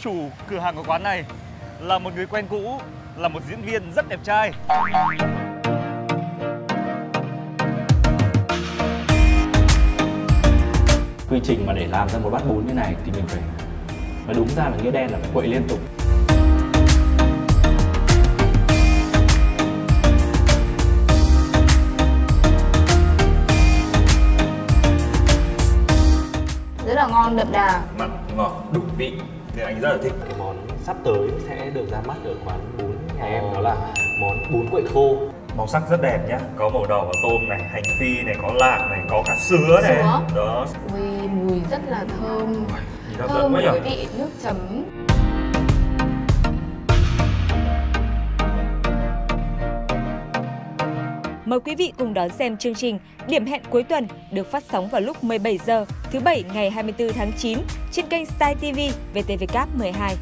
Chủ cửa hàng của quán này là một người quen cũ, là một diễn viên rất đẹp trai. quy trình mà để làm ra một bát bún như này thì mình phải nói đúng ra là nghĩa đen là phải quậy liên tục rất là ngon đậm đà Mặn, ngọt, đủ vị nên anh rất là thích. cái món sắp tới sẽ được ra mắt ở quán bún nhà em đó là món bún quậy khô Màu sắc rất đẹp nhá, có màu đỏ và tôm này, hành phi này, có lạc này, có cả sứa này. Sứa. Đó, Ui, mùi rất là thơm thơm nhỉ. vị nước chấm Mời quý vị cùng đón xem chương trình Điểm hẹn cuối tuần được phát sóng vào lúc 17 giờ thứ bảy ngày 24 tháng 9 trên kênh Style TV VTV Cap 12.